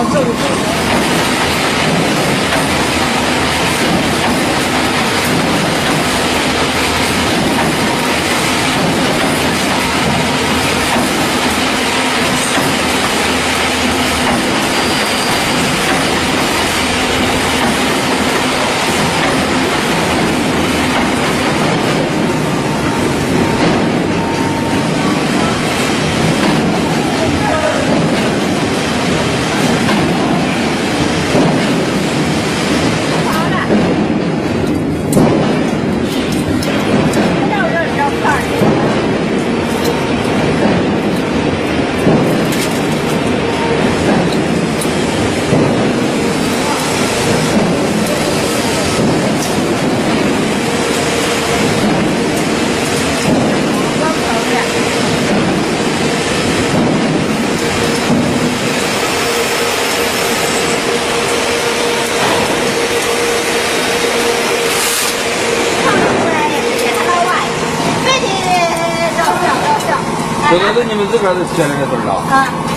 I'll tell you. 这个是你们这边的写的这份儿啊？啊。